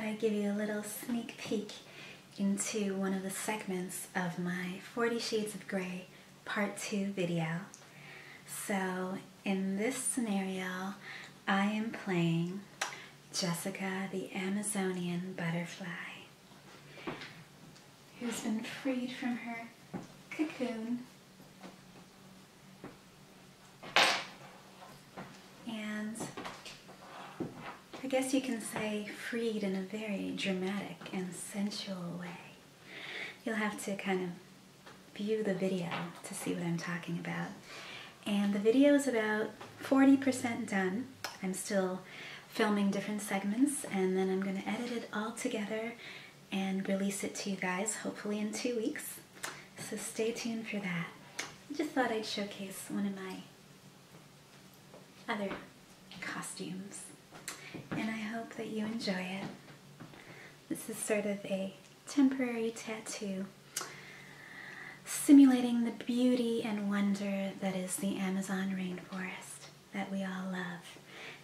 thought I'd give you a little sneak peek into one of the segments of my 40 Shades of Grey Part 2 video. So, in this scenario, I am playing Jessica the Amazonian butterfly, who's been freed from her cocoon and I guess you can say freed in a very dramatic and sensual way. You'll have to kind of view the video to see what I'm talking about. And the video is about 40% done. I'm still filming different segments and then I'm going to edit it all together and release it to you guys hopefully in two weeks. So stay tuned for that. I just thought I'd showcase one of my other costumes and I hope that you enjoy it. This is sort of a temporary tattoo simulating the beauty and wonder that is the Amazon rainforest that we all love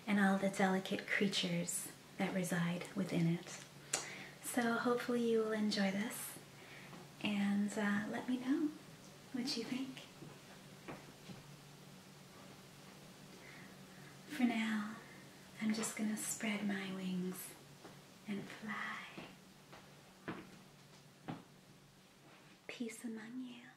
and all the delicate creatures that reside within it. So hopefully you will enjoy this and uh, let me know what you think. For now, I'm just going to spread my wings and fly. Peace among you.